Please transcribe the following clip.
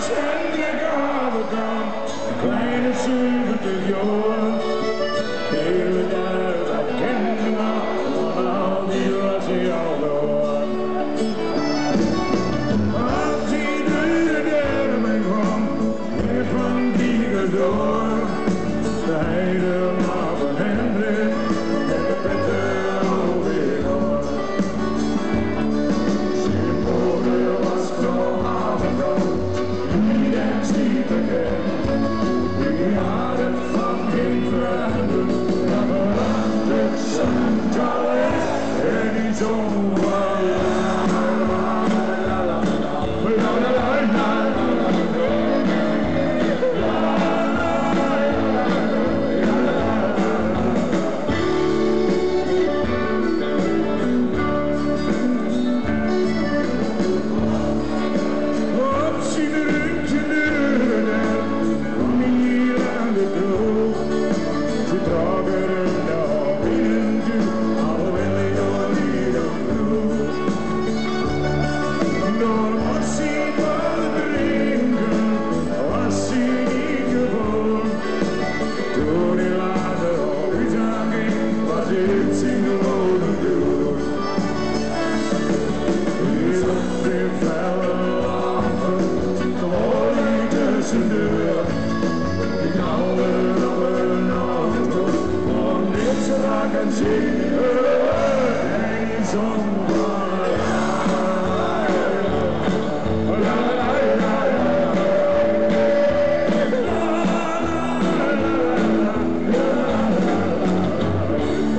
Send the God, God, crying to see the